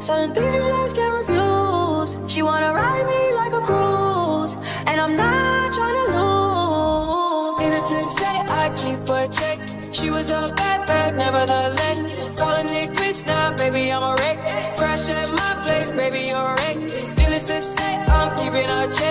Certain things you just can't refuse. She wanna ride me like a cruise, and I'm not trying to lose. Innocent say I keep her check she was a bad bad, nevertheless. Calling it quits now, baby, I'm a wreck. Crash at my place, baby, you're a wreck. Needless to say, I'm keeping a check.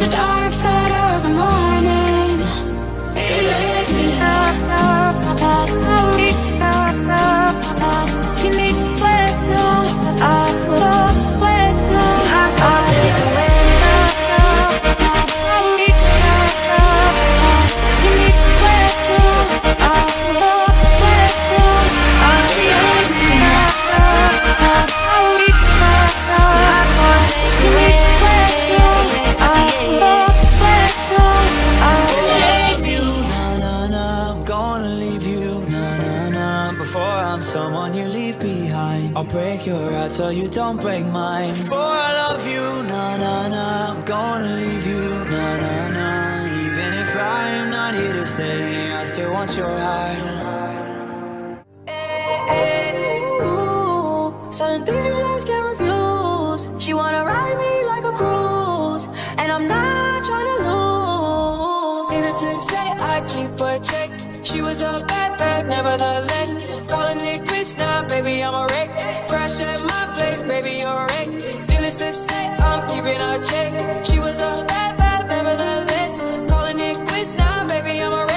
the dark. you leave behind. I'll break your heart so you don't break mine. For I love you, na na na. I'm gonna leave you, na na na. Even if I am not here to stay, I still want your heart. Eh, eh, ooh, certain things you just can't refuse. She wanna ride me like a cruise, and I'm not trying to lose. Innocent say I keep her check. She was a bad bad, nevertheless. Calling it quits now, baby, I'm a wreck. Crash at my place, baby, you're a wreck. Needless to say, I'm keeping a check. She was a bad bad, nevertheless. Calling it quits now, baby, I'm a wreck.